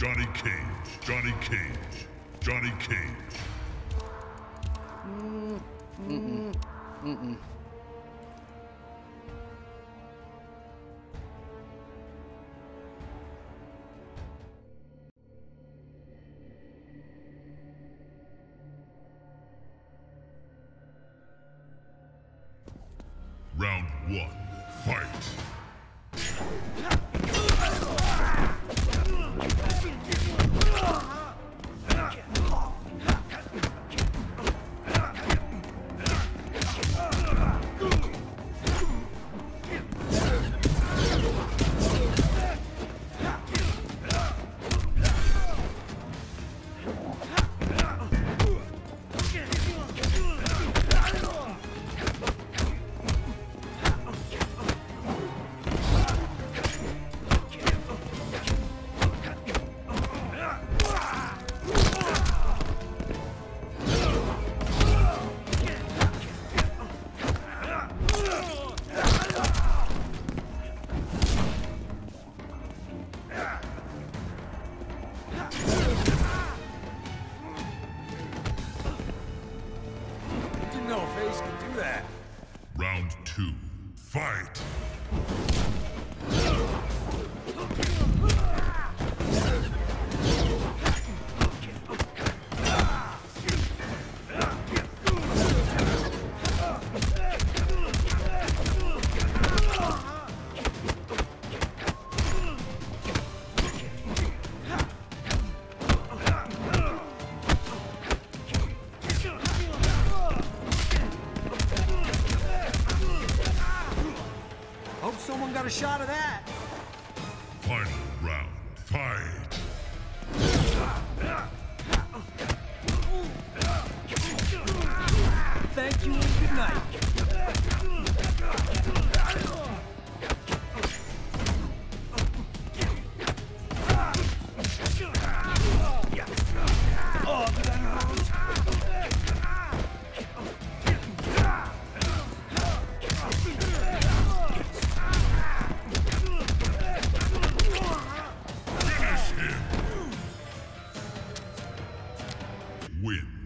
Johnny Cage. Johnny Cage. Johnny Cage. Round one, fight. Ah! That. Round two, fight. Everyone got a shot of that. Final round. Fight. Thank you and good night. win.